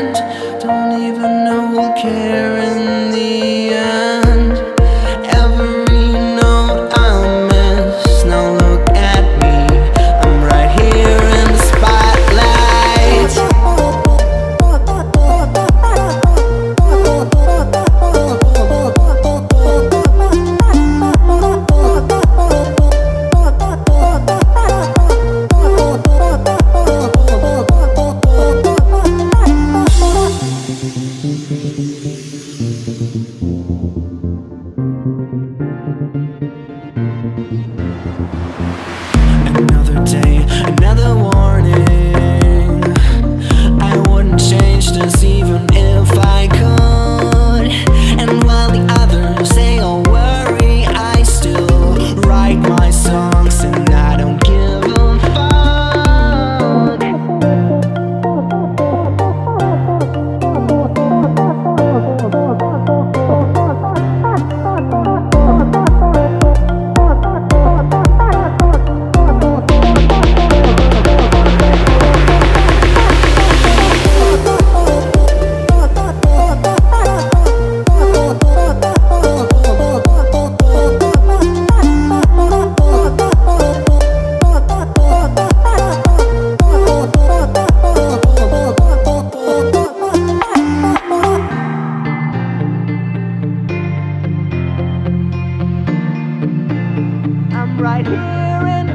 Don't even know who cares. day. Another warning. I wouldn't change this even if I could. here and